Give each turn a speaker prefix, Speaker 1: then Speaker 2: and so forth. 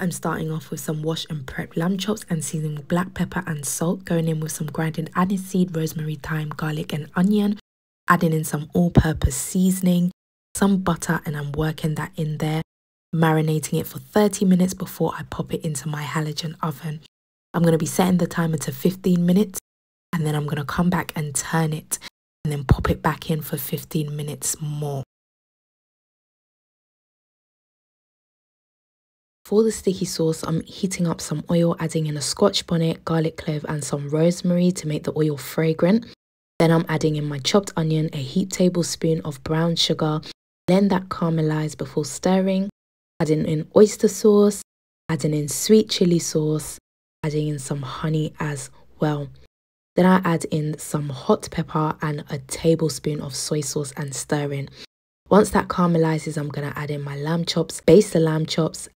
Speaker 1: I'm starting off with some wash and prep lamb chops and seasoning with black pepper and salt, going in with some grinded aniseed, rosemary, thyme, garlic and onion, adding in some all-purpose seasoning, some butter and I'm working that in there, marinating it for 30 minutes before I pop it into my halogen oven. I'm going to be setting the timer to 15 minutes and then I'm going to come back and turn it and then pop it back in for 15 minutes more. For the sticky sauce, I'm heating up some oil, adding in a scotch bonnet, garlic clove and some rosemary to make the oil fragrant. Then I'm adding in my chopped onion, a heaped tablespoon of brown sugar, Let that caramelize before stirring, adding in oyster sauce, adding in sweet chili sauce, adding in some honey as well. Then I add in some hot pepper and a tablespoon of soy sauce and stir in. Once that caramelizes, I'm going to add in my lamb chops, baste the lamb chops,